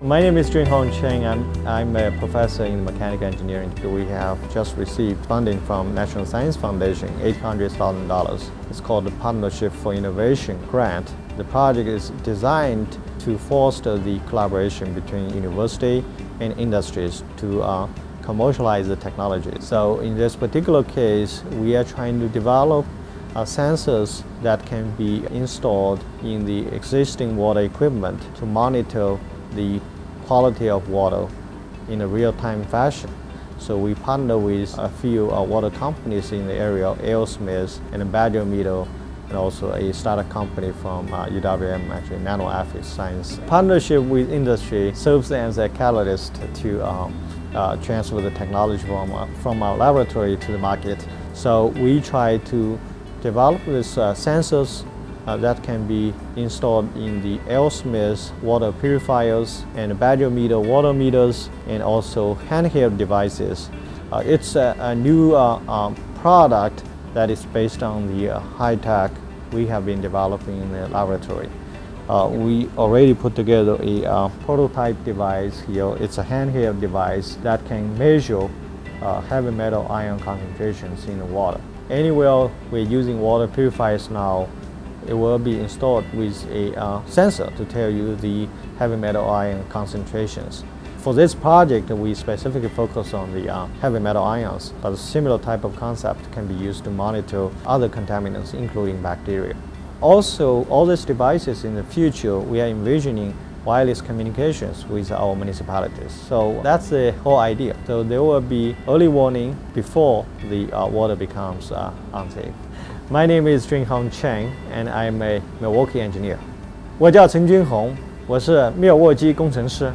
My name is Junhong Chen. I'm, I'm a professor in mechanical engineering. We have just received funding from National Science Foundation, $800,000. It's called the Partnership for Innovation Grant. The project is designed to foster the collaboration between university and industries to uh, commercialize the technology. So in this particular case, we are trying to develop uh, sensors that can be installed in the existing water equipment to monitor the quality of water in a real-time fashion. So we partner with a few uh, water companies in the area, A.O. Smith and Badger Meter, and also a startup company from uh, UWM, actually NanoAffix Science. Partnership with industry serves as a catalyst to um, uh, transfer the technology from, uh, from our laboratory to the market. So we try to develop these uh, sensors uh, that can be installed in the A.O. Smith water purifiers and Badger Meter water meters and also handheld devices. Uh, it's a, a new uh, um, product that is based on the uh, high tech we have been developing in the laboratory. Uh, we already put together a uh, prototype device here. It's a handheld device that can measure heavy metal ion concentrations in the water. Anywhere we're using water purifiers now, it will be installed with a uh, sensor to tell you the heavy metal ion concentrations. For this project, we specifically focus on the uh, heavy metal ions, but a similar type of concept can be used to monitor other contaminants, including bacteria. Also, all these devices in the future, we are envisioning wireless communications with our municipalities. So that's the whole idea. So there will be early warning before the uh, water becomes uh, unsafe. My name is Junhong Cheng, and I'm a Milwaukee engineer. 我叫陈军红，我是妙沃基工程师。